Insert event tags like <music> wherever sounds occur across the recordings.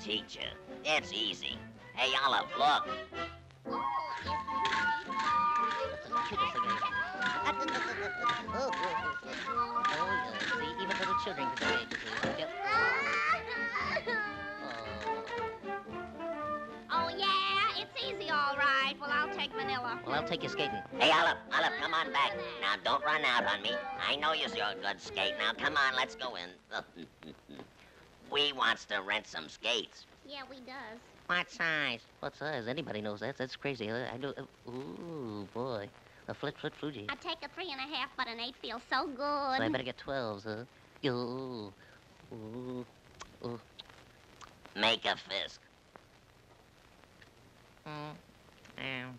teach you. It's easy. Hey, Olive, look. Oh, Cutest thing ever. yeah. See, even little children can do it. Yep. Oh. yeah, it's easy, all right. Well, I'll take vanilla. Well, I'll take you skating. Hey, Olive, Olive, come on back. Now, don't run out on me. I know you're a good skate. Now, come on, let's go in. <laughs> we wants to rent some skates. Yeah, we does. What size? What size? Anybody knows that. That's crazy. I know. Ooh, boy. A flit flit Fuji. I take a three and a half, but an eight feels so good. So I better get 12s, huh? Ooh. Ooh. Ooh. Make a fisk. Mm. Mm.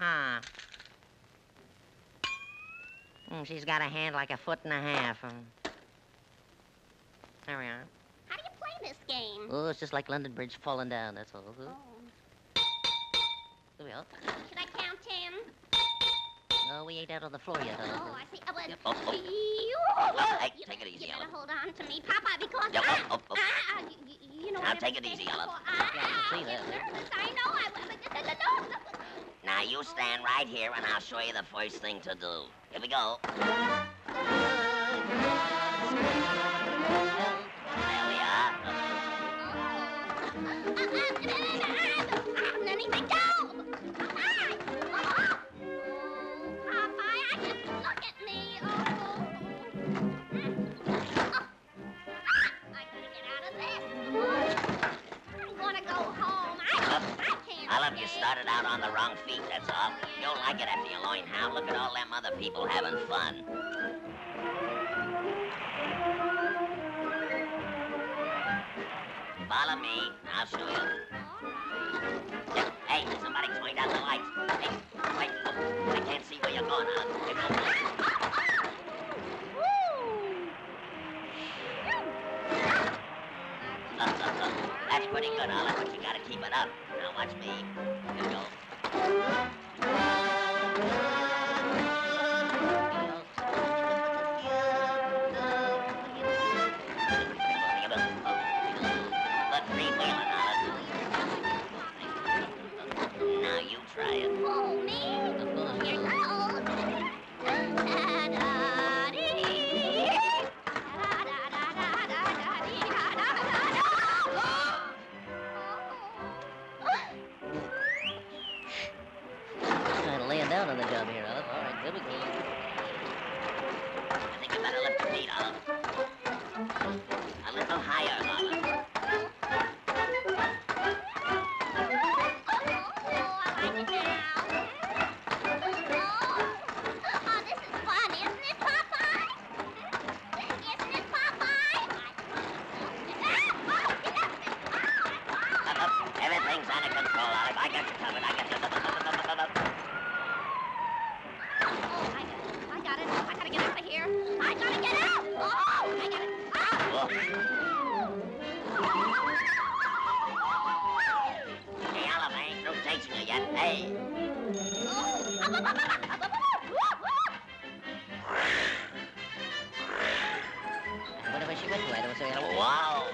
Ah. Mm, she's got a hand like a foot and a half. Um. There we are. How do you play this game? Oh, it's just like London Bridge falling down, that's all. Oh. There we are. Should I count ten? No, we ain't out on the floor yet. huh? Oh, I see. Oh, well, Yep, oh, oh. you- Hey, you- take it easy, You better Olive. hold on to me, Popeye, because Yep, ah, oh, oh, oh. ah, you, you- you know Now take it easy, is Olive. Ah, Yeah, I can see I'm that. nervous. I know. I, I, I, Now, you stand right here, and I'll show you the first thing to do. Here we go. Started out on the wrong feet, that's all. You'll like it after you learn how. Look at all them other people having fun. Follow me, I'll show you. Hey, somebody turned out the lights. Hey, wait, I can't see where you're going. You'll- That's pretty good, Olive, but you gotta keep it up. Now watch me. Here we go. Oh, Whatever she went to, I don't Wow.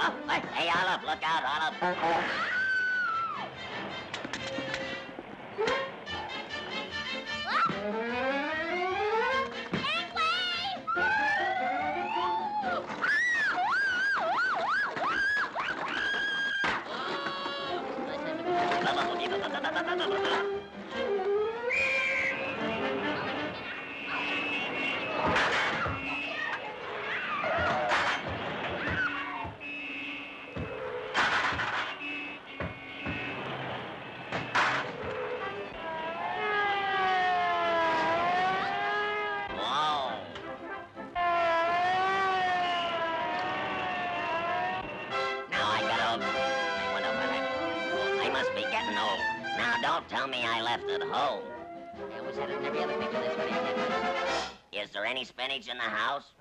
Oh, hey, Olive, look out, Olive. Now don't tell me I left it home. I always had every other picture this it? Is there any spinach in the house?